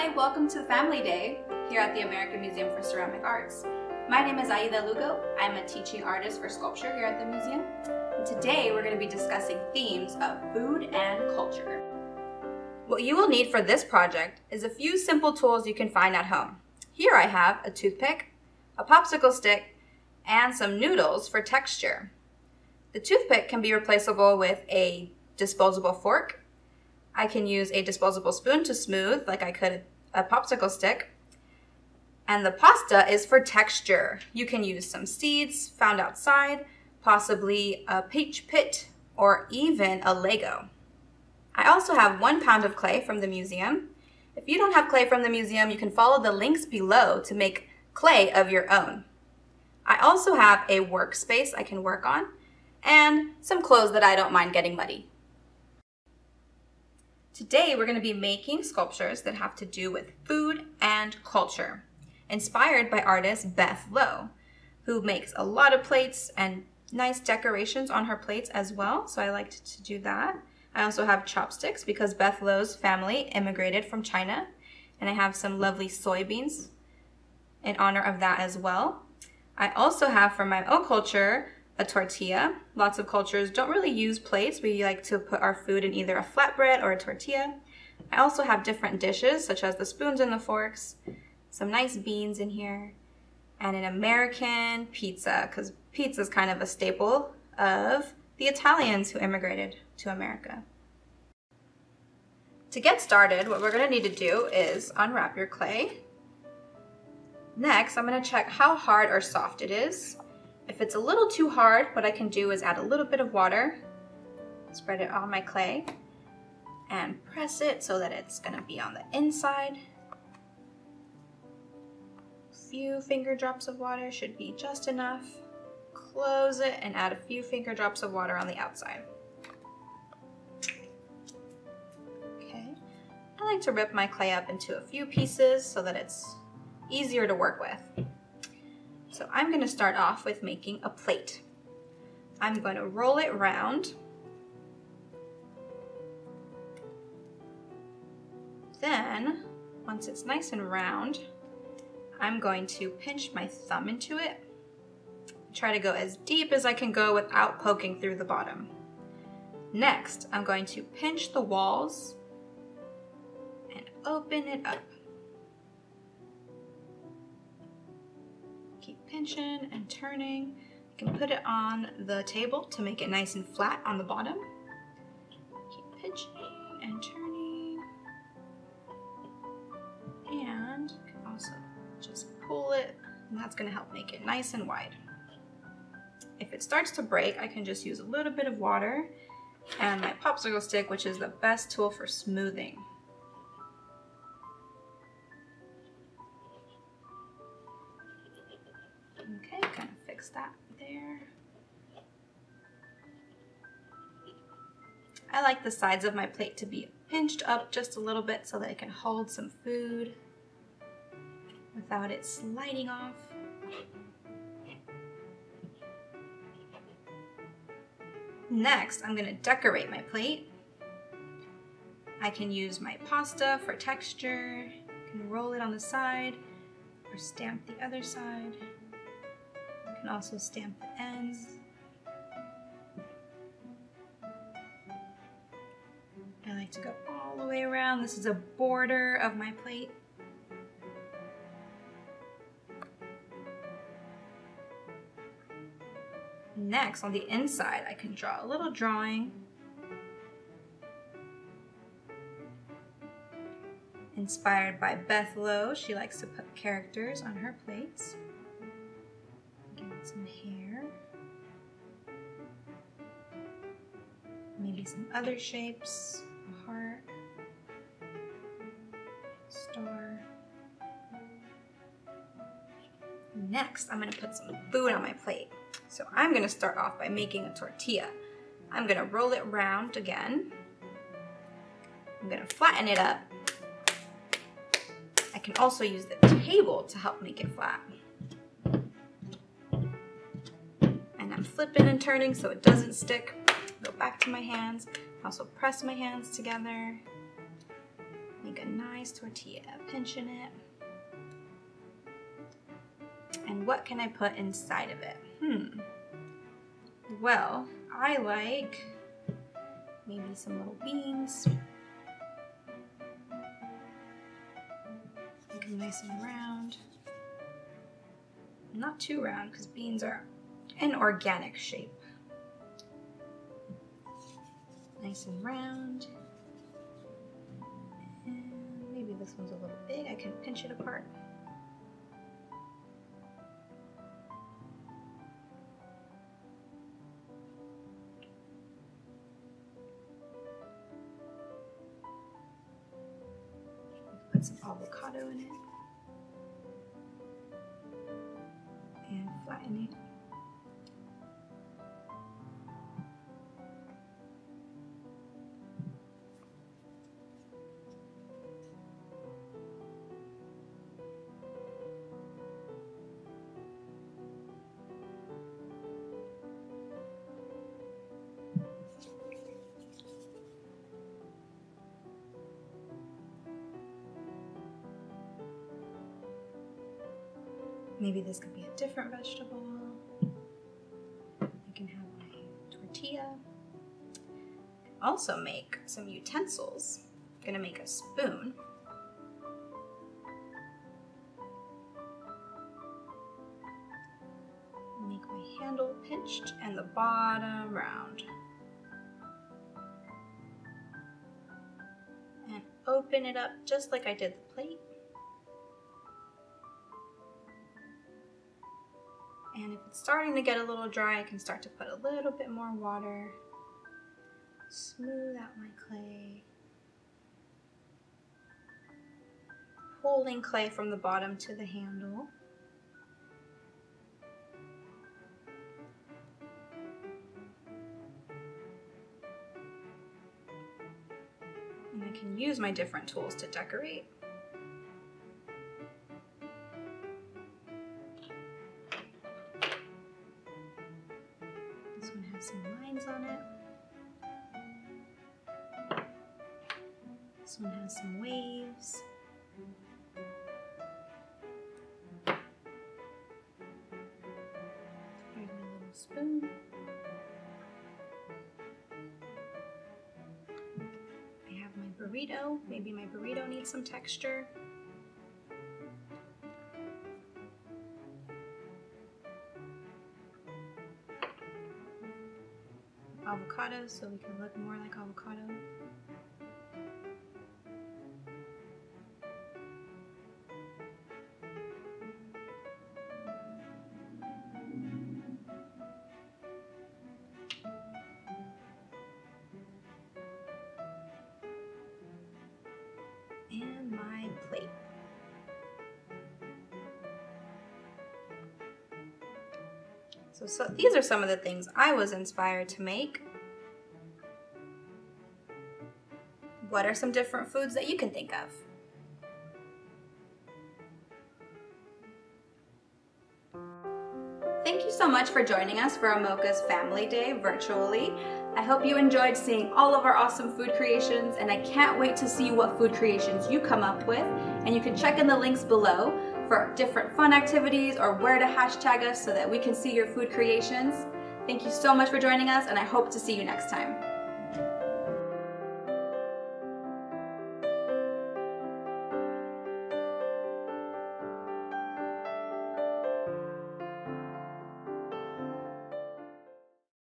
Hi, welcome to Family Day here at the American Museum for Ceramic Arts. My name is Aida Lugo. I'm a teaching artist for sculpture here at the museum. And today we're going to be discussing themes of food and culture. What you will need for this project is a few simple tools you can find at home. Here I have a toothpick, a popsicle stick, and some noodles for texture. The toothpick can be replaceable with a disposable fork. I can use a disposable spoon to smooth like I could a popsicle stick. And the pasta is for texture. You can use some seeds found outside, possibly a peach pit, or even a Lego. I also have one pound of clay from the museum. If you don't have clay from the museum, you can follow the links below to make clay of your own. I also have a workspace I can work on and some clothes that I don't mind getting muddy. Today we're going to be making sculptures that have to do with food and culture, inspired by artist Beth Lo, who makes a lot of plates and nice decorations on her plates as well, so I liked to do that. I also have chopsticks because Beth Lo's family immigrated from China. And I have some lovely soybeans in honor of that as well. I also have for my own culture a tortilla. Lots of cultures don't really use plates. We like to put our food in either a flatbread or a tortilla. I also have different dishes such as the spoons and the forks, some nice beans in here, and an American pizza because pizza is kind of a staple of the Italians who immigrated to America. To get started, what we're gonna need to do is unwrap your clay. Next, I'm gonna check how hard or soft it is. If it's a little too hard, what I can do is add a little bit of water, spread it on my clay, and press it so that it's gonna be on the inside. A few finger drops of water should be just enough close it and add a few finger drops of water on the outside. Okay, I like to rip my clay up into a few pieces so that it's easier to work with. So I'm going to start off with making a plate. I'm going to roll it round. Then, once it's nice and round, I'm going to pinch my thumb into it try to go as deep as I can go without poking through the bottom. Next, I'm going to pinch the walls and open it up. Pinching and turning. You can put it on the table to make it nice and flat on the bottom. Keep pinching and turning. And you can also just pull it and that's gonna help make it nice and wide. If it starts to break, I can just use a little bit of water and my popsicle stick, which is the best tool for smoothing. Fix that there. I like the sides of my plate to be pinched up just a little bit so that it can hold some food without it sliding off. Next, I'm gonna decorate my plate. I can use my pasta for texture, I can roll it on the side or stamp the other side. Can also stamp the ends. I like to go all the way around. This is a border of my plate. Next, on the inside, I can draw a little drawing. Inspired by Beth Lo, she likes to put characters on her plates. Some hair. Maybe some other shapes, a heart, star. Next, I'm gonna put some food on my plate. So I'm gonna start off by making a tortilla. I'm gonna roll it round again. I'm gonna flatten it up. I can also use the table to help make it flat. I'm flipping and turning so it doesn't stick. Go back to my hands. Also press my hands together. Make a nice tortilla, pinching it. And what can I put inside of it? Hmm. Well, I like maybe some little beans. Make them nice and round. Not too round because beans are an organic shape. Nice and round. And maybe this one's a little big. I can pinch it apart. Put some avocado in it. And flatten it. Maybe this could be a different vegetable. I can have my tortilla. Also make some utensils. I'm gonna make a spoon. Make my handle pinched and the bottom round. And open it up just like I did And if it's starting to get a little dry, I can start to put a little bit more water. Smooth out my clay. Pulling clay from the bottom to the handle. And I can use my different tools to decorate. Lines on it. This one has some waves. Here's my little spoon. I have my burrito. Maybe my burrito needs some texture. Avocado so we can look more like avocado. And my plate. So, so these are some of the things I was inspired to make. What are some different foods that you can think of? Thank you so much for joining us for AMOCA's Family Day virtually. I hope you enjoyed seeing all of our awesome food creations and I can't wait to see what food creations you come up with and you can check in the links below for different fun activities or where to hashtag us so that we can see your food creations. Thank you so much for joining us and I hope to see you next time.